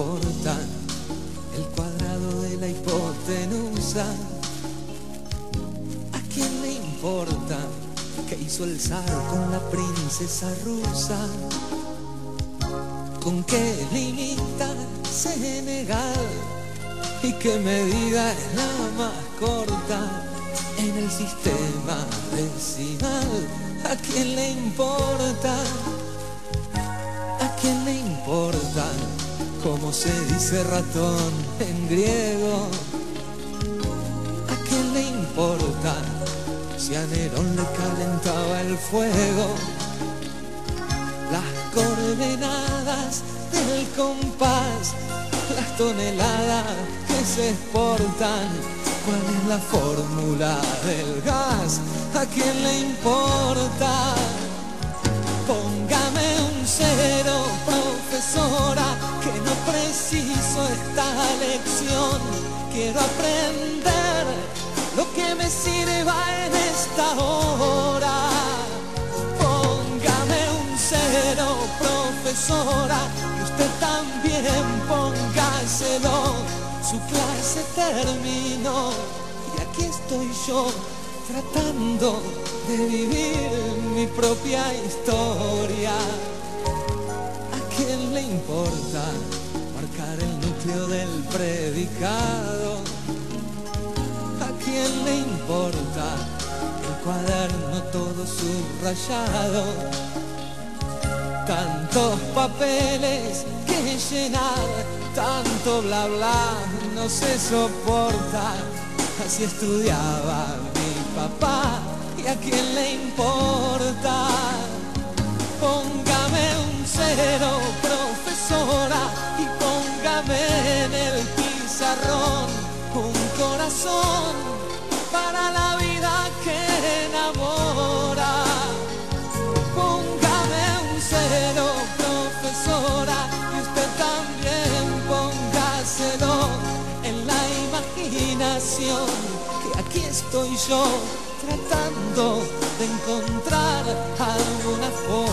importa el cuadrado de la hipotenusa? ¿A quién le importa que hizo el zar con la princesa rusa? ¿Con qué limita Senegal? ¿Y qué medida es la más corta en el sistema decimal? ¿A quién le importa? ¿A quién le importa? Cómo se dice ratón en griego? ¿A quién le importa si a Nerón le calentaba el fuego? Las coordenadas del compás, las toneladas que se exportan. ¿Cuál es la fórmula del gas? ¿A quién le importa? Póngame un cero, esta lección. Quiero aprender lo que me sirva en esta hora. Póngame un cero, profesora, y usted también póngaselo. Su clase terminó y aquí estoy yo tratando de vivir mi propia historia. ¿A quién le importa marcar el núcleo del predicado? ¿A quién le importa el cuaderno todo subrayado? Tantos papeles que llenar, tanto bla bla, no se soporta. Así estudiaba un corazón para la vida que enamora. Póngame un cero, profesora, y usted también póngaselo en la imaginación, que aquí estoy yo tratando de encontrar alguna forma